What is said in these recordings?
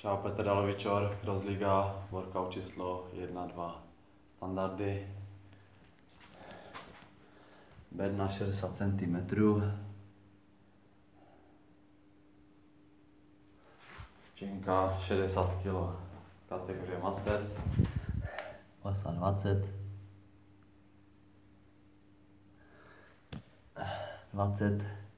Čau, Petr Dalovičor, Crossliga, workout číslo 1-2. Standardy. Bedna 60 cm. Činka 60 kg. Kategorie Masters. Osa 20. 20. 20.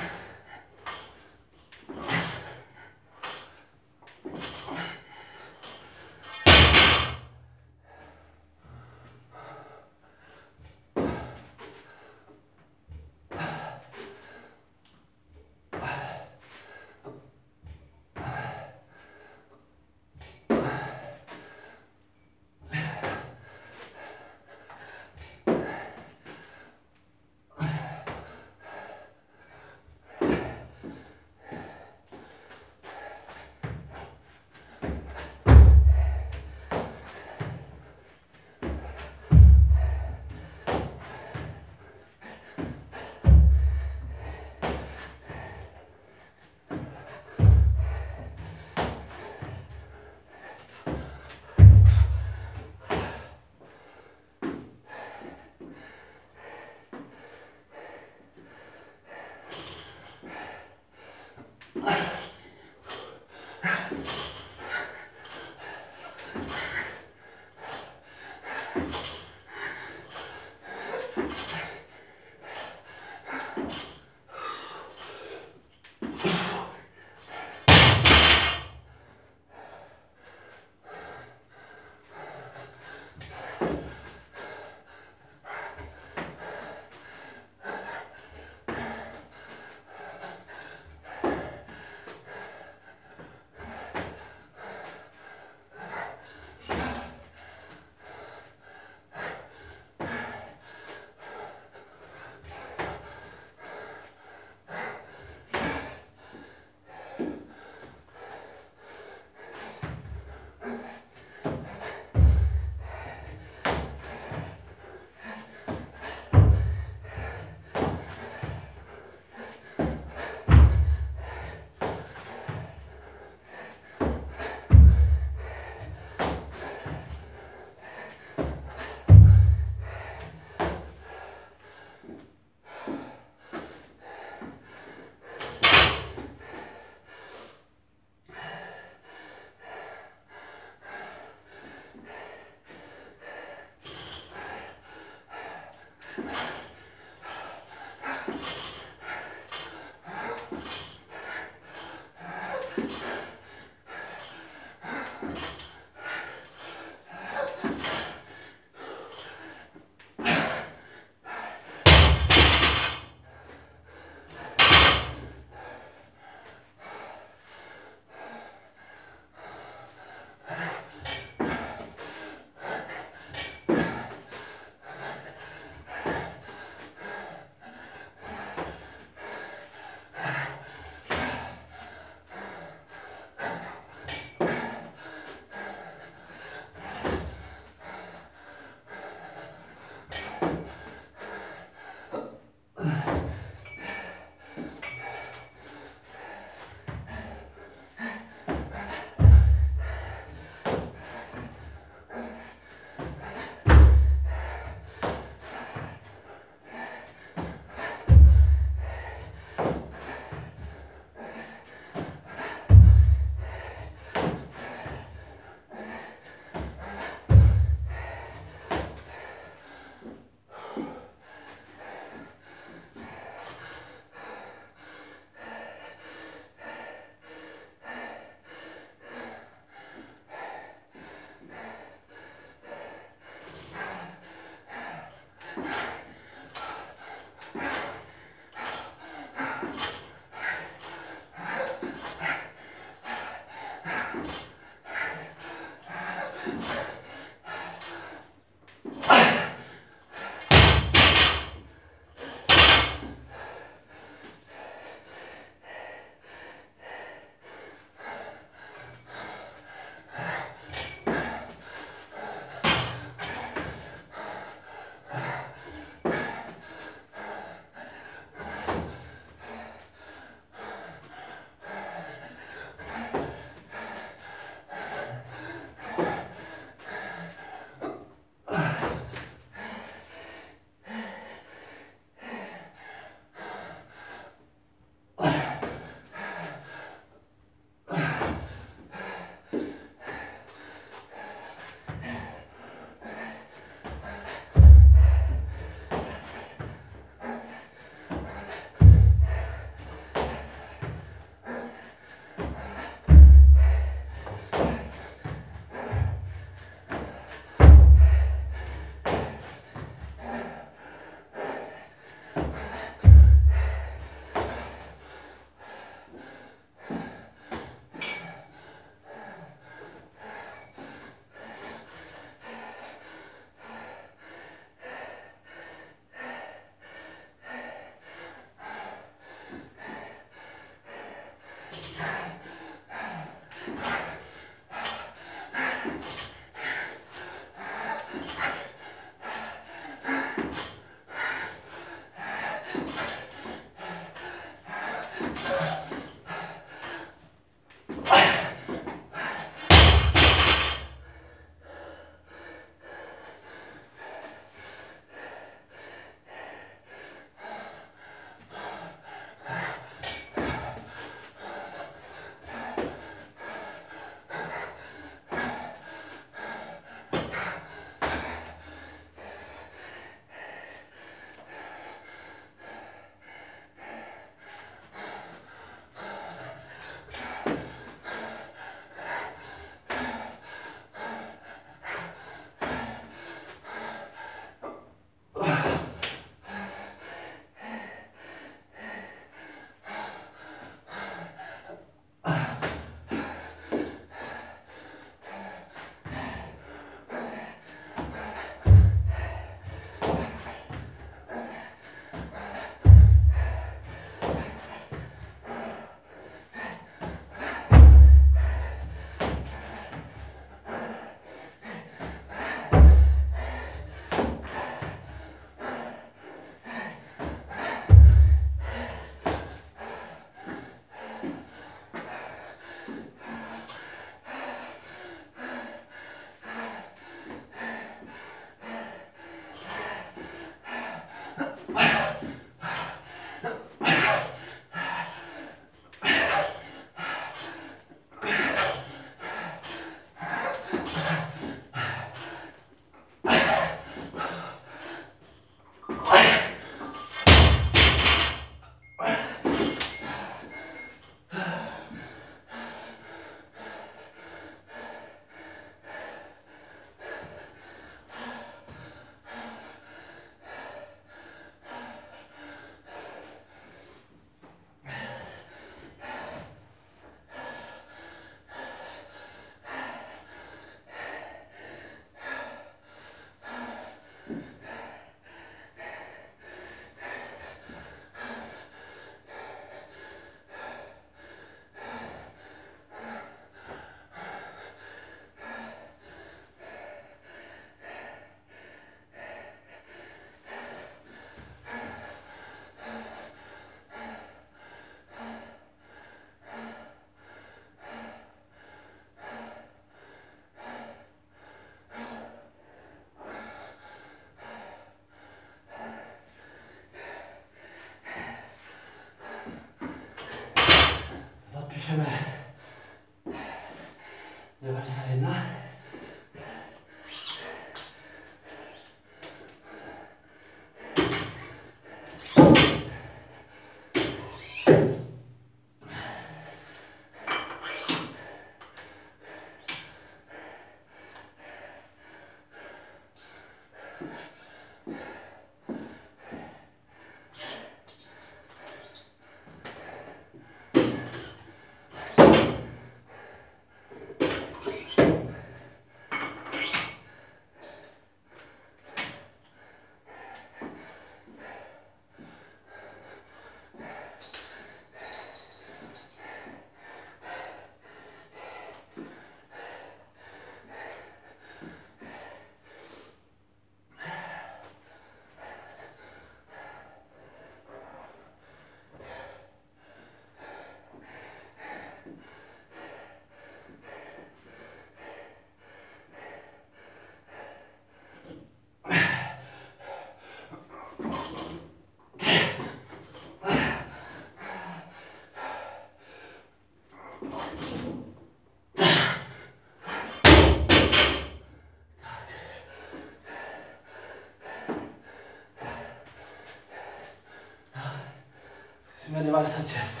れ幸です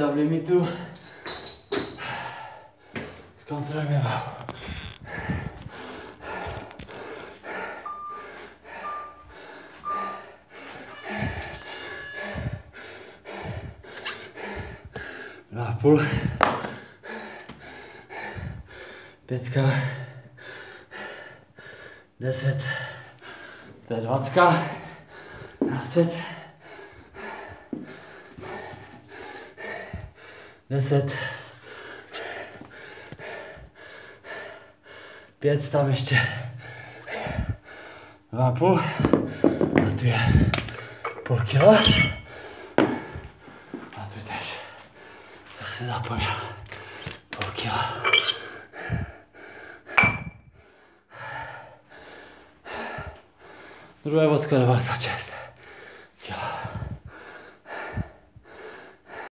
96. Stav limitu. Zkontrolujeme váhu. Dva a půl. Pětka. Deset. To je dvacka. Dvacet. Deset. Pět tam ještě. Dva a půl. A tu je půl kila. A tu tež. To jsem zapomněl. Půl kila. Druhé vodka 26 kila.